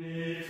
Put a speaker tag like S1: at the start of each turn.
S1: Mit